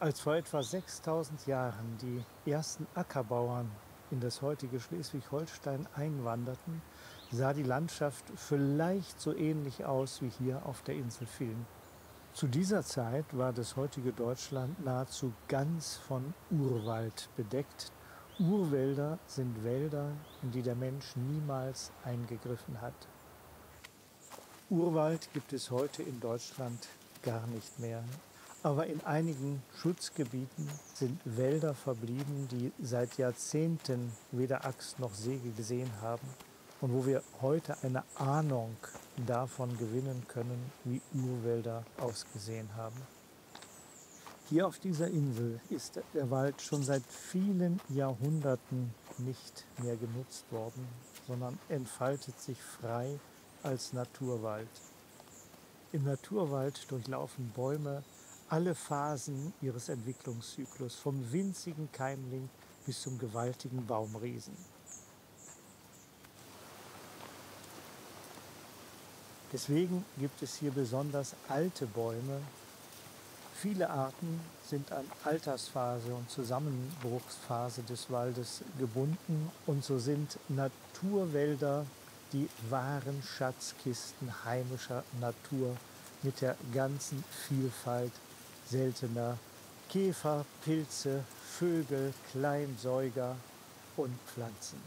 Als vor etwa 6000 Jahren die ersten Ackerbauern in das heutige Schleswig-Holstein einwanderten, sah die Landschaft vielleicht so ähnlich aus wie hier auf der Insel Vilm. Zu dieser Zeit war das heutige Deutschland nahezu ganz von Urwald bedeckt. Urwälder sind Wälder, in die der Mensch niemals eingegriffen hat. Urwald gibt es heute in Deutschland gar nicht mehr. Aber in einigen Schutzgebieten sind Wälder verblieben, die seit Jahrzehnten weder Axt noch Säge gesehen haben und wo wir heute eine Ahnung davon gewinnen können, wie Urwälder ausgesehen haben. Hier auf dieser Insel ist der Wald schon seit vielen Jahrhunderten nicht mehr genutzt worden, sondern entfaltet sich frei als Naturwald. Im Naturwald durchlaufen Bäume alle Phasen ihres Entwicklungszyklus, vom winzigen Keimling bis zum gewaltigen Baumriesen. Deswegen gibt es hier besonders alte Bäume. Viele Arten sind an Altersphase und Zusammenbruchsphase des Waldes gebunden und so sind Naturwälder die wahren Schatzkisten heimischer Natur mit der ganzen Vielfalt seltener Käfer, Pilze, Vögel, Kleinsäuger und Pflanzen.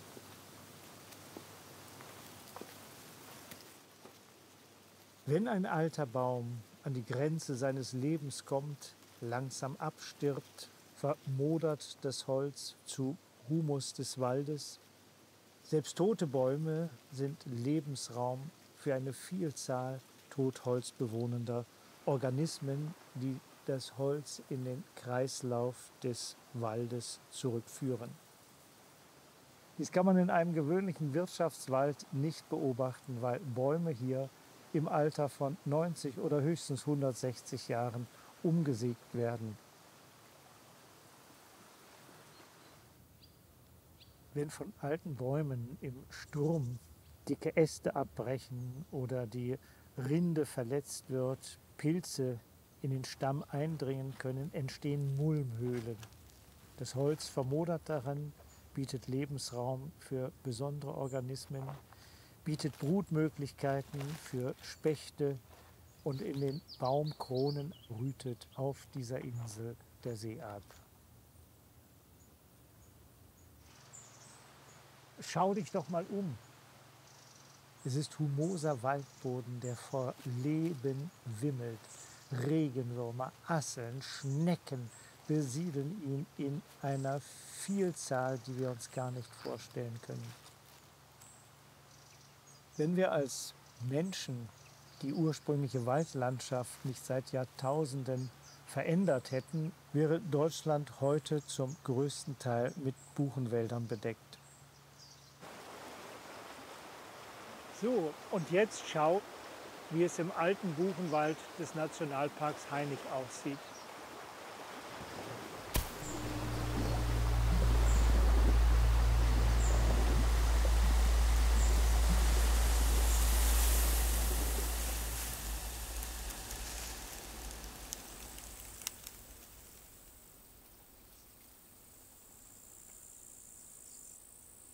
Wenn ein alter Baum an die Grenze seines Lebens kommt, langsam abstirbt, vermodert das Holz zu Humus des Waldes. Selbst tote Bäume sind Lebensraum für eine Vielzahl totholzbewohnender Organismen, die das Holz in den Kreislauf des Waldes zurückführen. Dies kann man in einem gewöhnlichen Wirtschaftswald nicht beobachten, weil Bäume hier im Alter von 90 oder höchstens 160 Jahren umgesägt werden. Wenn von alten Bäumen im Sturm dicke Äste abbrechen oder die Rinde verletzt wird, Pilze in den Stamm eindringen können, entstehen Mulmhöhlen. Das Holz vermodert daran, bietet Lebensraum für besondere Organismen, bietet Brutmöglichkeiten für Spechte und in den Baumkronen brütet auf dieser Insel der Seeab. Schau dich doch mal um. Es ist humoser Waldboden, der vor Leben wimmelt. Regenwürmer, Asseln, Schnecken besiedeln ihn in einer Vielzahl, die wir uns gar nicht vorstellen können. Wenn wir als Menschen die ursprüngliche Waldlandschaft nicht seit Jahrtausenden verändert hätten, wäre Deutschland heute zum größten Teil mit Buchenwäldern bedeckt. So, und jetzt schau, wie es im alten Buchenwald des Nationalparks Hainich aussieht.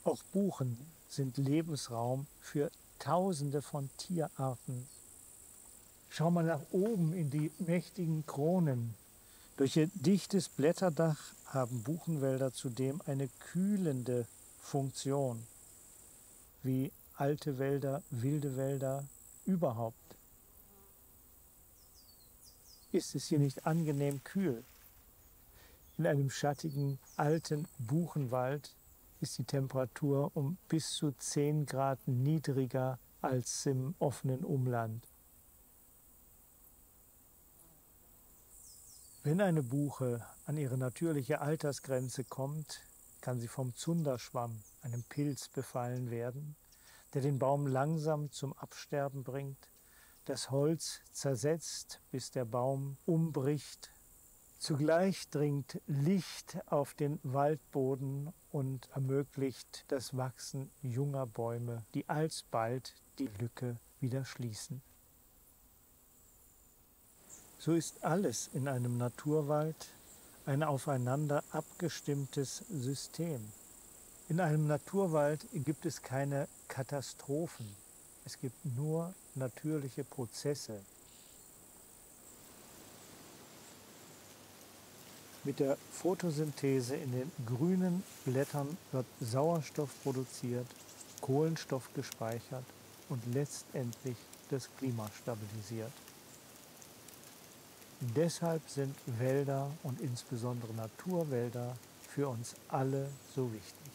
Auch Buchen sind Lebensraum für Tausende von Tierarten. Schau mal nach oben in die mächtigen Kronen. Durch ihr dichtes Blätterdach haben Buchenwälder zudem eine kühlende Funktion, wie alte Wälder, wilde Wälder überhaupt. Ist es hier nicht angenehm kühl? In einem schattigen alten Buchenwald ist die Temperatur um bis zu 10 Grad niedriger als im offenen Umland. Wenn eine Buche an ihre natürliche Altersgrenze kommt, kann sie vom Zunderschwamm, einem Pilz, befallen werden, der den Baum langsam zum Absterben bringt, das Holz zersetzt, bis der Baum umbricht Zugleich dringt Licht auf den Waldboden und ermöglicht das Wachsen junger Bäume, die alsbald die Lücke wieder schließen. So ist alles in einem Naturwald ein aufeinander abgestimmtes System. In einem Naturwald gibt es keine Katastrophen, es gibt nur natürliche Prozesse. Mit der Photosynthese in den grünen Blättern wird Sauerstoff produziert, Kohlenstoff gespeichert und letztendlich das Klima stabilisiert. Deshalb sind Wälder und insbesondere Naturwälder für uns alle so wichtig.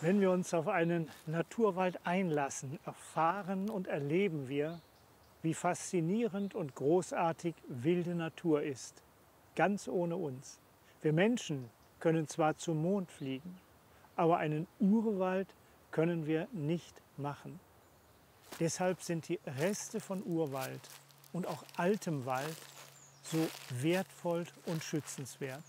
Wenn wir uns auf einen Naturwald einlassen, erfahren und erleben wir, wie faszinierend und großartig wilde Natur ist, ganz ohne uns. Wir Menschen können zwar zum Mond fliegen, aber einen Urwald können wir nicht machen. Deshalb sind die Reste von Urwald und auch altem Wald so wertvoll und schützenswert.